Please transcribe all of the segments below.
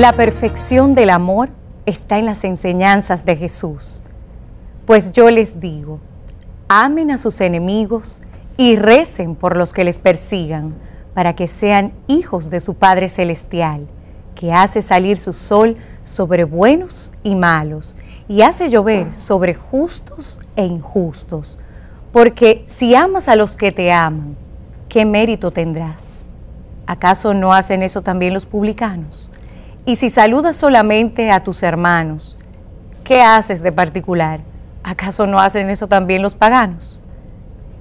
La perfección del amor está en las enseñanzas de Jesús. Pues yo les digo, amen a sus enemigos y recen por los que les persigan, para que sean hijos de su Padre Celestial, que hace salir su sol sobre buenos y malos, y hace llover sobre justos e injustos. Porque si amas a los que te aman, ¿qué mérito tendrás? ¿Acaso no hacen eso también los publicanos? Y si saludas solamente a tus hermanos, ¿qué haces de particular? ¿Acaso no hacen eso también los paganos?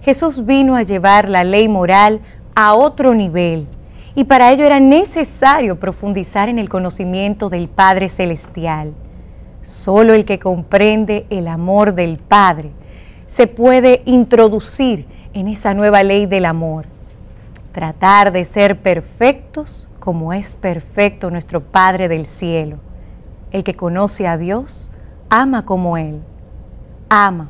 Jesús vino a llevar la ley moral a otro nivel y para ello era necesario profundizar en el conocimiento del Padre Celestial. Solo el que comprende el amor del Padre se puede introducir en esa nueva ley del amor. Tratar de ser perfectos como es perfecto nuestro Padre del cielo. El que conoce a Dios, ama como Él. Ama.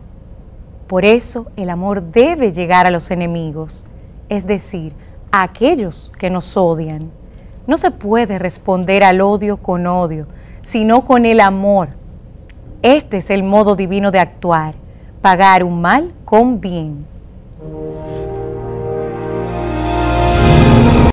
Por eso el amor debe llegar a los enemigos, es decir, a aquellos que nos odian. No se puede responder al odio con odio, sino con el amor. Este es el modo divino de actuar, pagar un mal con bien.